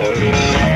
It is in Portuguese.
Música